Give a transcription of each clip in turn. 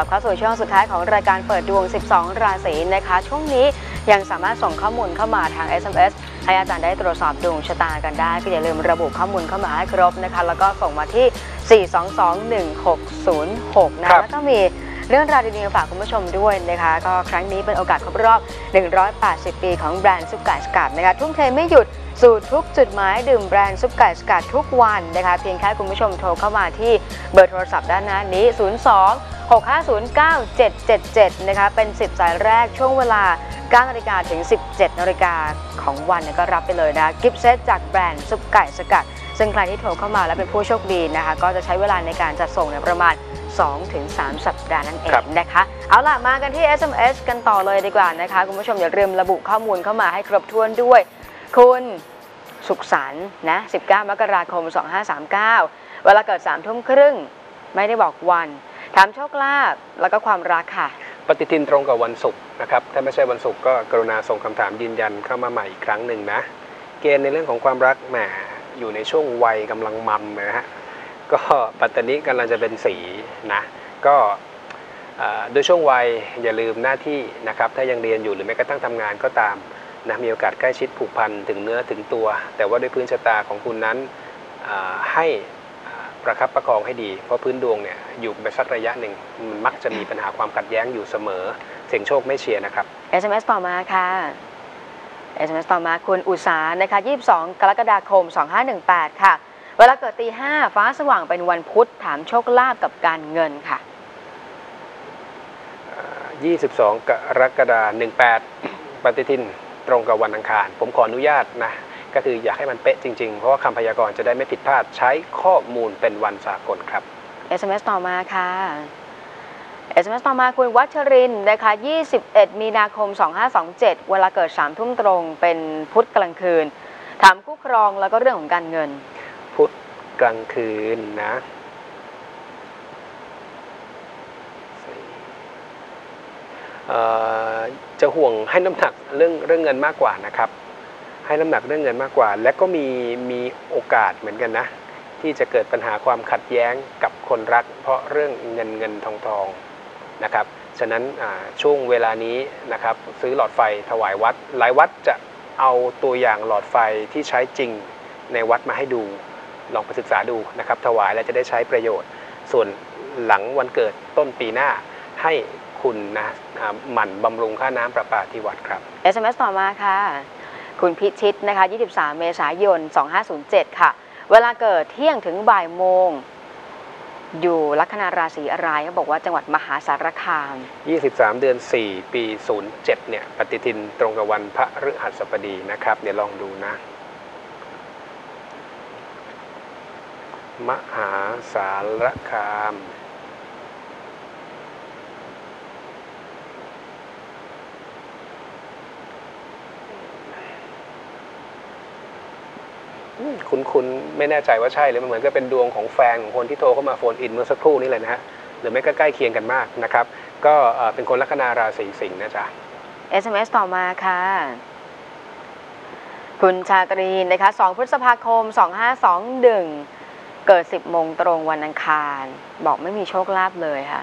ลับเข้าสู่ช่วงสุดท้ายของรายการเปิดดวง 12 ราศีนะคะ ช่วงนี้ยังสามารถส่งข้อมูลเข้ามาทาง SMS ให้อาจารย์ได้ตรวจสอบดวงชะตากันได้ ก็อย่าลืมระบุข้อมูลเข้ามาให้ครบนะคะ แล้วก็ส่งมาที่ 4221606 นะครับแล้วก็มีเรื่องราวดีๆมาฝากคุณผู้ชมด้วยนะคะ ก็ครั้งนี้เป็นโอกาสครบรอบ 180 ปีของแบรนด์ซุปไก่สกัดนะคะทุ่มเทไม่หยุดสู่ทุกจุดหมายดื่มแบรนด์ซุปไก่สกัดทุกวันนะคะ เพียงแค่คุณผู้ชมโทรเข้ามาที่เบอร์โทรศัพท์ด้านหน้านี้ 02 6509777 นะคะ เป็น 10 สายแรกช่วงเวลา9นาฬิกาถึง 17นาฬิกาของวันเนี่ยก็รับไปเลยนะ กิฟต์เซตจากแบรนด์ซุปไก่สกัด ซึ่งใครที่โทรเข้ามาแล้วเป็นผู้โชคดีนะคะ ก็จะใช้เวลาในการจัดส่งเนี่ยประมาณ 2-3 สัปดาห์นั่นเองนะคะ เอาล่ะ มากันที่ SMS กันต่อเลยดีกว่านะคะ คุณผู้ชมอย่าลืมระบุข้อมูลเข้ามาให้ครบถ้วนด้วย คุณสุขสันต์นะ 19 มกราคม 2539 เวลาเกิด 3 ทุ่มครึ่ง ไม่ได้บอกวัน ถามโชคลาภแล้วก็ความรักค่ะ ปฏิทินตรงกับวันศุกร์นะครับถ้าไม่ใช่วันศุกร์ก็กรุณาส่งคำถามยืนยันเข้ามาใหม่อีกครั้งหนึ่งนะ เกณฑ์ในเรื่องของความรักแหมอยู่ในช่วงวัยกำลังมัมนะฮะก็ปัตตานิกำลังจะเป็นสีนะก็โดยช่วงวัยอย่าลืมหน้าที่นะครับถ้ายังเรียนอยู่หรือแม้กระทั่งทำงานก็ตามนะมีโอกาสใกล้ชิดผูกพันถึงเนื้อถึงตัว แต่ว่าด้วยพื้นชะตาของคุณนั้นให้ ประคับประคองให้ดี เพราะพื้นดวงเนี่ยอยู่ไปสักระยะหนึ่งมันมักจะมีปัญหาความขัดแย้งอยู่เสมอ เสี่ยงโชคไม่เชียร์นะครับ SMS ต่อมาค่ะ SMS ต่อมาคุณอุษานะคะ 22 กรกฎาคม 2518 ค่ะ เวลาเกิดตี5ฟ้าสว่างเป็นวันพุธถามโชคลาภกับการเงินค่ะ 22 กรกฎาคม18 ปฏิทินตรงกับวันอังคาร ผมขออนุญาตนะ ก็คืออยากให้มันเป๊ะจริง ๆ เพราะว่าคำพยากรณ์จะได้ไม่ผิดพลาดใช้ข้อมูลเป็นวันสากลครับ SMS ต่อมาค่ะ SMS ต่อมาคุณวัชรินทร์นะคะ 21 มีนาคม 2527 เวลาเกิด 3 ทุ่มตรงเป็นพุธกลางคืน ถามคู่ครองแล้วก็เรื่องของการเงิน พุธกลางคืนนะเอ่อจะห่วงให้น้ำหนักเรื่องเรื่องเงินมากกว่านะครับ ให้น้ำหนักเรื่องเงินมากกว่า และก็มีมีโอกาสเหมือนกันนะ ที่จะเกิดปัญหาความขัดแย้งกับคนรัก เพราะเรื่องเงินเงินทองทองนะครับฉะนั้นช่วงเวลานี้นะครับซื้อหลอดไฟถวายวัด หลายวัดจะเอาตัวอย่างหลอดไฟที่ใช้จริงในวัดมาให้ดูลองไปศึกษาดูนะครับถวายแล้วจะได้ใช้ประโยชน์ ส่วนหลังวันเกิดต้นปีหน้าให้คุณนะหมั่นบำรุงค่าน้ำประปาที่วัดครับ SMS ต่อมาค่ะ คุณพิชิตนะคะ 23 เมษายน 2507 ค่ะ เวลาเกิดเที่ยงถึงบ่ายโมง อยู่ลัคนาราศีอะไรเขาบอกว่าจังหวัดมหาสารคาม 23 เดือน 4 ปี 07 เนี่ย ปฏิทินตรงกับวันพระฤหัสบดีนะครับ เดี๋ยวลองดูนะ มหาสารคาม คุณคุณไม่แน่ใจว่าใช่หรือมันเหมือนกับเป็นดวงของแฟนของคนที่โทรเข้ามา phone in เมื่อสักครู่นี้เลยนะฮะหรือไม่ก็ใกล้เคียงกันมากนะครับ ก็เอ่อเป็นคนลัคนาราศีสิงห์นะจ๊ะ SMS ต่อมาค่ะ คุณชาตรีนะคะ 2 พฤษภาคม 2521 เกิด 10โมงตรงวันอังคาร บอกไม่มีโชคลาภเลยค่ะ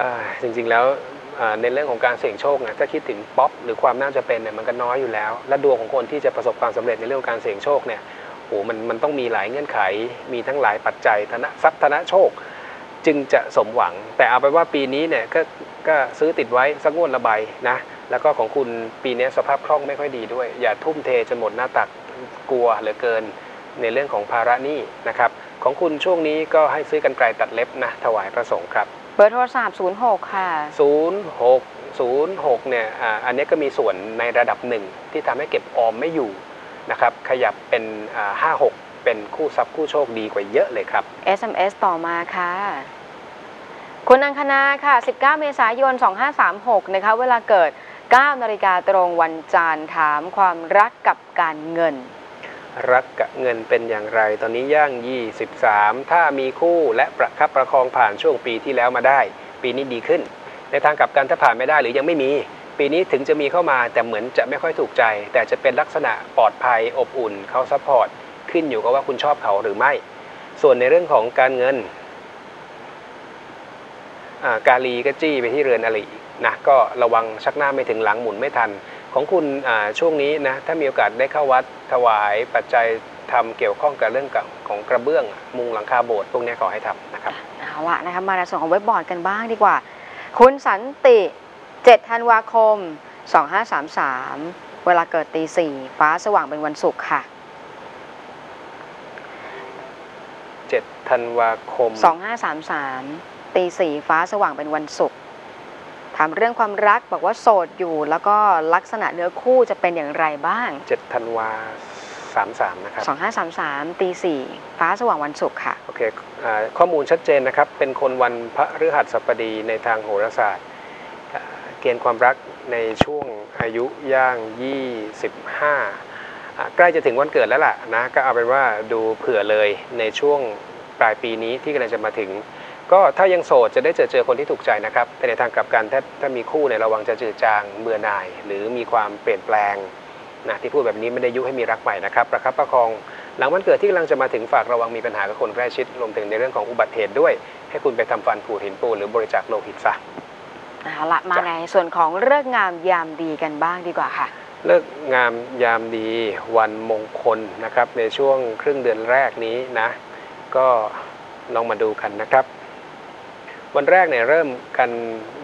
อ่าจริงๆแล้วอ่า ในเรื่องของการเสี่ยงโชคนะถ้าคิดถึงป๊อปหรือความน่าจะเป็นเนี่ยมันก็น้อยอยู่แล้ว และดวงของคนที่จะประสบความสำเร็จในเรื่องการเสี่ยงโชคเนี่ยโหมันมันต้องมีหลายเงื่อนไข มีทั้งหลายปัจจัยธนะทรัพย์ธนโชค จึงจะสมหวัง แต่เอาไปว่าปีนี้เนี่ยก็ก็ซื้อติดไว้สักงวดละใบนะแล้วก็ของคุณปีนี้สภาพคล่องไม่ค่อยดีด้วย อย่าทุ่มเทจนหมดหน้าตักกลัวเหลือเกินในเรื่องของภาระหนี้นะครับของคุณช่วงนี้ก็ให้ซื้อกันไกลตัดเล็บนะถวายพระสงฆ์ครับ เบอร์โทรศัพท์06 ค่ะ 06 06เนี่ยอ่าอันนี้ก็มีส่วนในระดับหนึ่งที่ทำให้เก็บออมไม่อยู่นะครับขยับเป็นอ่า56 เป็นคู่ทรัพย์คู่โชคดีกว่าเยอะเลยครับ SMS ต่อมาค่ะ คุณอังคณาค่ะ 19 เมษายน 2536 นะคะ เวลาเกิด 9 นาฬิกาตรงวันจันทร์ถามความรักกับการเงิน รักกับเงินเป็นอย่างไร ตอนนี้ย่าง 23 ถ้ามีคู่และประคับประคองผ่านช่วงปีที่แล้วมาได้ ปีนี้ดีขึ้น ในทางกลับกันถ้าผ่านไม่ได้หรือยังไม่มี ปีนี้ถึงจะมีเข้ามาแต่เหมือนจะไม่ค่อยถูกใจ แต่จะเป็นลักษณะปลอดภัยอบอุ่นเขา supportขึ้นอยู่กับว่าคุณชอบเขาหรือไม่ ส่วนในเรื่องของการเงินกาลีก็จี้ไปที่เรือนอรินะก็ระวังชักหน้าไม่ถึงหลังหมุนไม่ทัน ของคุณอ่าช่วงนี้นะถ้ามีโอกาสได้เข้าวัดถวายปัจจัยทำเกี่ยวข้องกับเรื่องกับของกระเบื้อง มุงหลังคาโบสถ์พวกนี้ขอให้ทำนะครับเอาละนะคะมาในส่วนของเว็บบอร์ดกันบ้างดีกว่า คุณสันติ 7 ธันวาคม 2533 เวลาเกิดตีสี่ฟ้าสว่างเป็นวันศุกร์ค่ะ 7 ธันวาคม 2533 ตีสี่ฟ้าสว่างเป็นวันศุกร์ ถามเรื่องความรักบอกว่าโสดอยู่ แล้วก็ลักษณะเนื้อคู่จะเป็นอย่างไรบ้าง 7ธันวา33นะครับ2533ตีสี่ฟ้าสว่างวันศุกร์ค่ะ โอเคอ่าข้อมูลชัดเจนนะครับ เป็นคนวันพระฤหัสบดีในทางโหราศาสตร์อ่าเกณฑ์ความรักในช่วงอายุย่าง 25อ่าใกล้จะถึงวันเกิดแล้วล่ะนะ ก็เอาเป็นว่าดูเผื่อเลยในช่วงปลายปีนี้ที่กำลังจะมาถึง ก็ถ้ายังโสดจะได้เจอเจอคนที่ถูกใจนะครับแต่ในทางกลับกันถ้าถ้ามีคู่เนี่ยระวังจะจืดจางเบื่อหน่าย หรือมีความเปลี่ยนแปลงนะที่พูดแบบนี้ไม่ได้ยุให้มีรักใหม่นะครับประคับประคอง หลังวันเกิดที่กำลังจะมาถึงฝากระวังมีปัญหากับคนใกล้ชิดรวมถึงในเรื่องของอุบัติเหตุด้วย ให้คุณไปทำฟันผูดหินปูนหรือบริจาคโลหิตซะเอาละมาจ้ะในส่วนของเลิกษ์งามยามดีกันบ้างดีกว่าค่ะเลิกงามยามดีวันมงคลนะครับในช่วงครึ่งเดือนแรกนี้นะ ก็ลองมาดูกันนะครับ วันแรกเนี่ยเริ่มกัน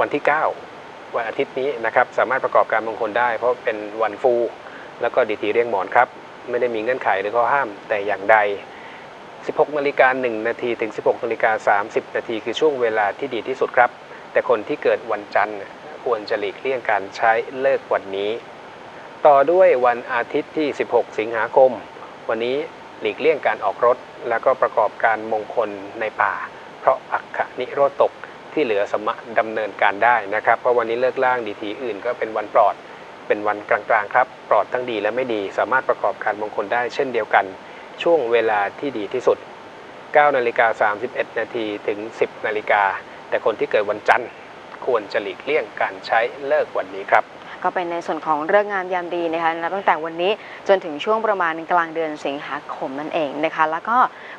วันที่ 9 วันอาทิตย์นี้นะครับสามารถประกอบการมงคลได้ เพราะเป็นวันฟู แล้วก็ดีทีเรียงหมอนครับ ไม่ได้มีเงื่อนไขหรือข้อห้ามแต่อย่างใด 16นาฬิกา1นาทีถึง 16นาฬิกา30 นาทีคือช่วงเวลาที่ดีที่สุดครับ แต่คนที่เกิดวันจันทร์ควรจะหลีกเลี่ยงการใช้เลิกวันนี้ ต่อด้วยวันอาทิตย์ที่ 16 สิงหาคม วันนี้หลีกเลี่ยงการออกรถ แล้วก็ประกอบการมงคลในป่า เพราะอักขนิโรธตก ที่เหลือสมารถดำเนินการได้นะครับ เพราะวันนี้เลิกล่างดีทีอื่นก็เป็นวันปลอด เป็นวันกลางๆครับ ปลอดทั้งดีและไม่ดี สามารถประกอบการมงคลได้เช่นเดียวกัน ช่วงเวลาที่ดีที่สุด9นาฬิกา31 นาทีถึง 10 นาฬิกา แต่คนที่เกิดวันจันทร์ควรจะหลีกเลี่ยงการใช้เลิกวันนี้ครับ ก็เป็นในส่วนของเรื่องงามยามดีนะคะนับตั้งแต่วันนี้จนถึงช่วงประมาณกลางเดือนสิงหาคมนั่นเองนะคะ แล้วก็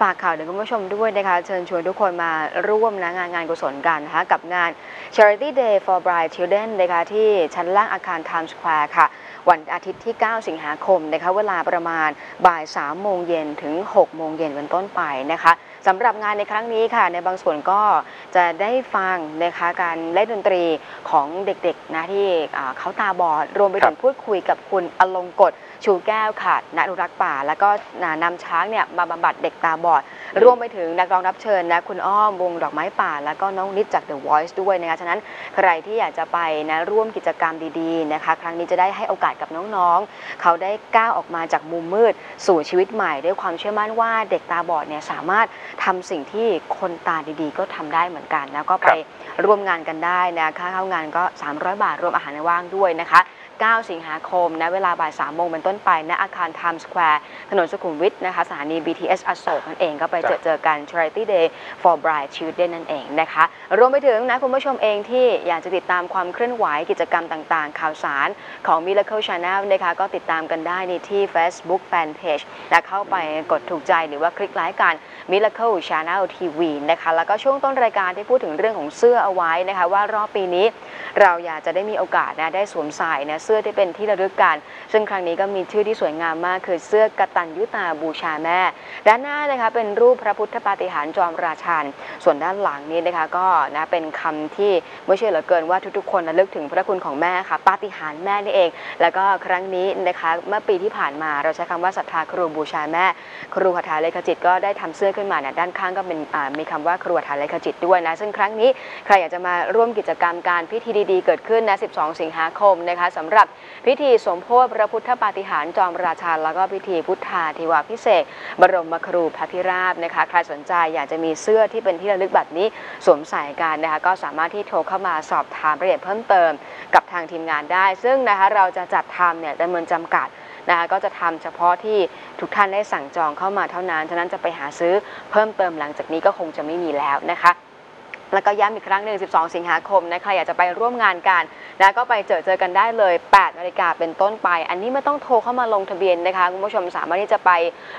ฝากข่าวถึงคุณผู้ชมด้วยนะคะเชิญชวนทุกคนมาร่วมนะงานงานกุศลกันนะคะกับงาน Charity Day for Bright Children นะคะที่ชั้นล่างอาคาร Times Square ค่ะวันอาทิตย์ที่ 9 สิงหาคมนะคะเวลาประมาณบ่าย 3 โมงเย็นถึง 6 โมงเย็นเป็นต้นไปนะคะ สำหรับงานในครั้งนี้ค่ะ ในบางส่วนก็จะได้ฟังนะคะการเล่นดนตรีของเด็กๆนะที่อ่าเขาตาบอด รวมไปถึงพูดคุยกับคุณอลงกฎชูแก้วค่ะนักอนุรักษ์ป่า แล้วก็นำช้างเนี่ยมาบำบัดเด็กตาบอด รวมไปถึงนักร้องรับเชิญนะคุณอ้อมวงดอกไม้ป่า แล้วก็น้องนิดจาก The Voice ด้วยนะคะ ฉะนั้นใครที่อยากจะไปนะร่วมกิจกรรมดีๆนะคะ ครั้งนี้จะได้ให้โอกาสกับน้องๆ เขาได้ก้าวออกมาจากมุมมืด สู่ชีวิตใหม่ ด้วยความเชื่อมั่นว่าเด็กตาบอดเนี่ยสามารถทำสิ่งที่คนตาดีๆ ก็ทำได้เหมือนกันนะก็ไปร่วมงานกันได้นะค่าเข้างานก็ 300 บาทรวมอาหารว่างด้วยนะคะ 9 สิงหาคมนะเวลาบ่าย3โมงเป็นต้นไปณอาคาร Times Square ถนนสุขุมวิทนะคะสถานี BTS อโศกนั่นเองก็ไปเจอจ้ะเจอกัน Charity Day for Bright Children นั่นเองนะคะ รวมไปถึงนะคุณผู้ชมเองที่อยากจะติดตามความเคลื่อนไหวกิจกรรมต่างๆ ข่าวสารของ Miracle Channel นะคะก็ติดตามกันได้ในที่ Facebook Fanpage และเข้าไปกดถูกใจหรือว่าคลิกไลค์กัน Miracle Channel TV นะคะแล้วก็ช่วงต้นรายการที่พูดถึงเรื่องของเสื้อเอาไว้นะคะว่ารอบปีนี้ เราอยากจะได้มีโอกาสนะได้สวมใส่นะเสื้อที่เป็นที่ระลึกกัน ซึ่งครั้งนี้ก็มีชื่อที่สวยงามมาก คือเสื้อกตัญยุตาบูชาแม่ ด้านหน้านะคะเป็นรูปพระพุทธปาฏิหาริย์จอมราชัน ส่วนด้านหลังนี้นะคะก็นะเป็นคำที่ไม่เชื่อเหลือเกินว่าทุกๆ คนระลึกถึงพระคุณของแม่ค่ะปาฏิหาริย์แม่นี่เอง แล้วก็ครั้งนี้นะคะเมื่อปีที่ผ่านมาเราใช้คำว่าศรัทธาครูบูชาแม่ ครูคาถาเลขจิตก็ได้ทำเสื้อขึ้นมาเนี่ยด้านข้างก็เป็นมีคำว่าครูคาถาเลขจิตด้วยนะซึ่งครั้งนี้ใครอยากจะมาร่วมกิจกรรมการพิธีดีๆ เกิดขึ้นนะ 12 สิงหาคมนะคะสำหรับพิธีสมโพธิพระพุทธปาฏิหาริย์จอมราชันแล้วก็พิธีพุทธาธิวาพิเศษ บรมครูพระพิราบนะคะ ใครสนใจอยากจะมีเสื้อที่เป็นที่ระลึกแบบนี้สวมใส่กันนะคะ ก็สามารถที่โทรเข้ามาสอบถามรายละเอียดเพิ่มเติมกับทางทีมงานได้ ซึ่งนะคะเราจะจัดทำเนี่ยจำนวนจำกัดนะคะก็จะทำเฉพาะที่ทุกท่านได้สั่งจองเข้ามาเท่านั้น ฉะนั้นจะไปหาซื้อเพิ่มเติมหลังจากนี้ก็คงจะไม่มีแล้วนะคะ แล้วก็ย้ำอีกครั้งหนึ่ง 12 สิงหาคมนะใครอยากจะไปร่วมงานกันนะก็ไปเจอเจอกันได้เลย8นาฬิกาเป็นต้นไป อันนี้ไม่ต้องโทรเข้ามาลงทะเบียนนะคะคุณผู้ชมสามารถที่จะไป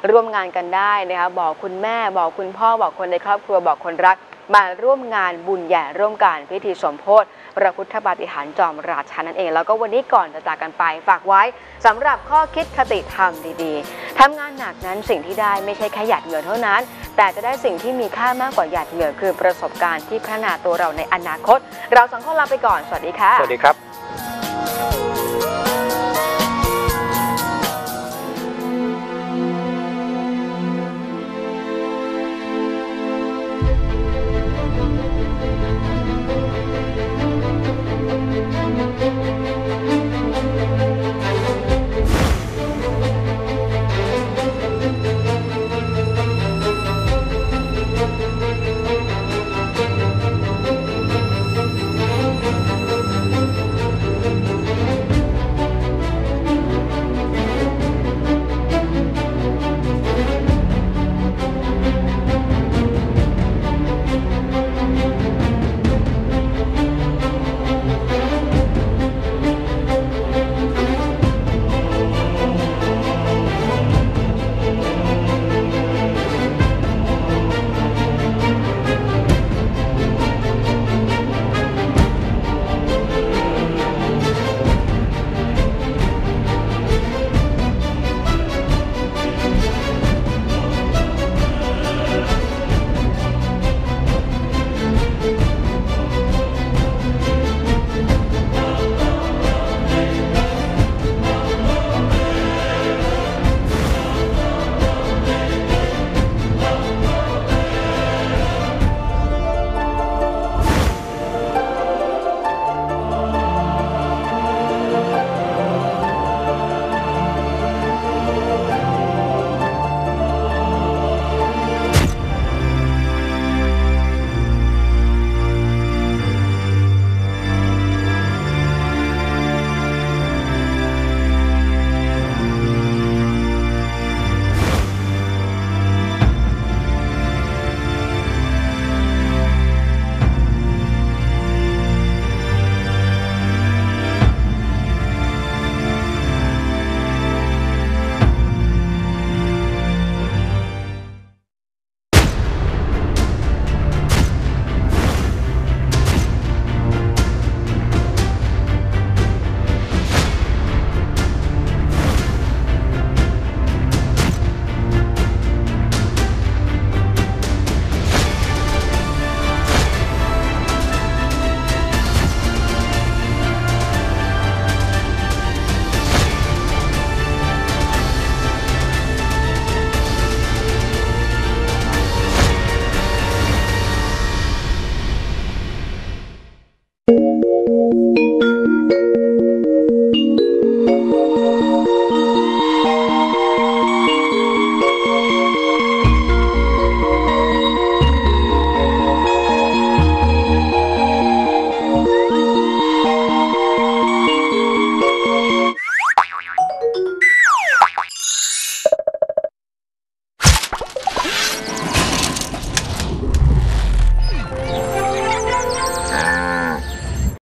ร่วมงานกันได้นะคะบอกคุณแม่ บอกคุณพ่อบอกคนในครอบครัวบอกคนรักมาร่วมงานบุญใหญ่ร่วมกันพิธีสมโพธิพระพุทธบาติหารจอมราชานั่นเอง แล้วก็วันนี้ก่อนจะจากกันไปฝากไว้สำหรับข้อคิดคติธรรมดีๆทำงานหนักนั้นสิ่งที่ได้ไม่ใช่แค่หยาดเหงื่อเท่านั้น แต่จะได้สิ่งที่มีค่ามากกว่าหยาดเหงื่อคือประสบการณ์ที่พัฒนาตัวเราในอนาคต เราสองคนลาไปก่อน สวัสดีค่ะ สวัสดีครับ